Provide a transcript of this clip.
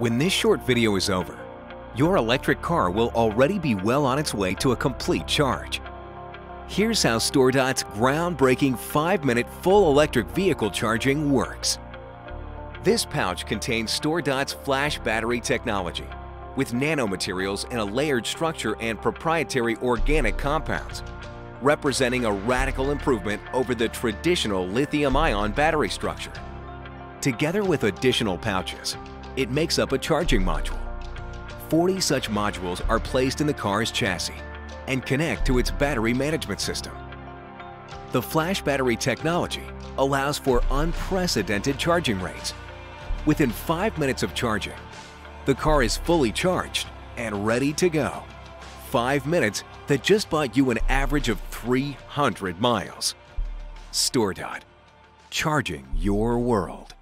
When this short video is over, your electric car will already be well on its way to a complete charge. Here's how StoreDot's groundbreaking 5-minute full electric vehicle charging works. This pouch contains StoreDot's flash battery technology with nanomaterials in a layered structure and proprietary organic compounds, representing a radical improvement over the traditional lithium-ion battery structure. Together with additional pouches, it makes up a charging module. 40 such modules are placed in the car's chassis and connect to its battery management system. The flash battery technology allows for unprecedented charging rates. Within 5 minutes of charging, the car is fully charged and ready to go. 5 minutes that just bought you an average of 300 miles. StoreDot. Charging your world.